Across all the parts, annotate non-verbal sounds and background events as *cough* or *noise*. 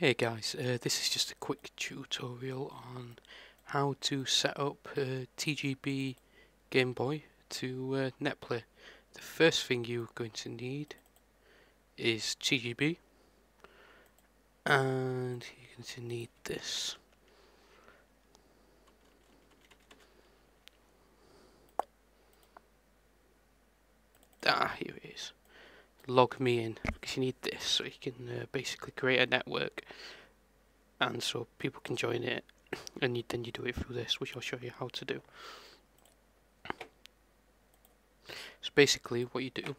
Hey guys, uh, this is just a quick tutorial on how to set up uh, TGB Game Boy to uh, NetPlay. The first thing you're going to need is TGB and you're going to need this. Ah, here it is LogMeIn because you need this so you can uh, basically create a network. And so people can join it *clears throat* and you, then you do it through this which I'll show you how to do. So basically what you do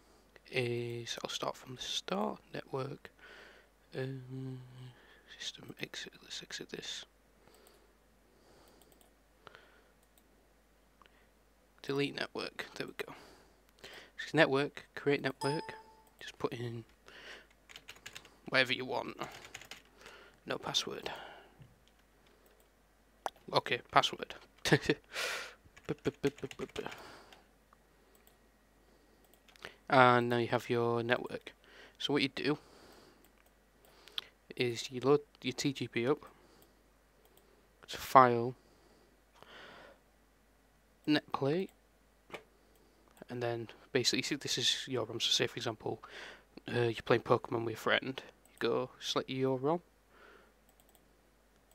is I'll start from the start network um, system exit let's exit this. Delete network there we go. So network create network just put in whatever you want. No password. Okay, password. *laughs* and now you have your network. So what you do is you load your TGB up. It's a file netplay and then basically see this is your ROM. So say for example, uh, you're playing Pokemon with a friend, you go select your ROM,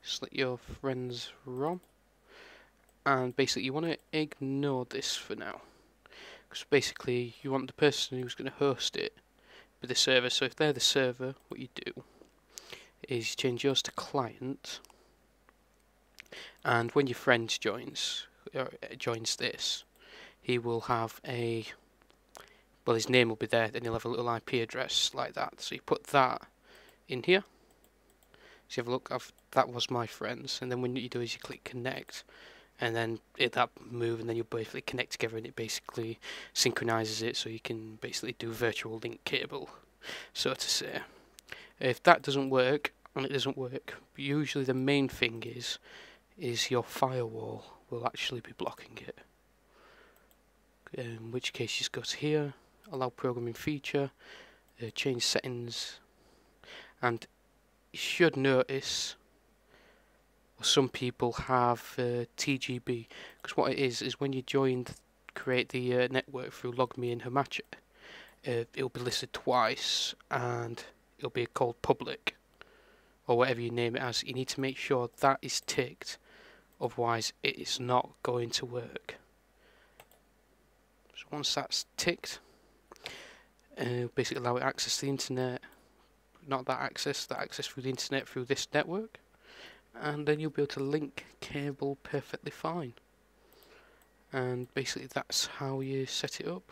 select your friend's ROM, and basically you want to ignore this for now, because basically you want the person who's going to host it with the server. So if they're the server, what you do is you change yours to client, and when your friend joins, uh, joins this, he will have a well his name will be there then he'll have a little IP address like that. So you put that in here. So you have a look I've, that was my friends. And then what you do is you click connect and then it that move and then you basically connect together and it basically synchronizes it so you can basically do virtual link cable so to say. If that doesn't work and it doesn't work usually the main thing is is your firewall will actually be blocking it in which case just go to here, allow programming feature, uh, change settings, and you should notice some people have uh, TGB because what it is is when you join create the uh, network through LogMeIn and Hamachi, uh, it'll be listed twice and it'll be called public or whatever you name it as. You need to make sure that is ticked, otherwise it is not going to work. So once that's ticked, uh, basically allow it access the internet, not that access, that access through the internet through this network, and then you'll be able to link cable perfectly fine. And basically that's how you set it up.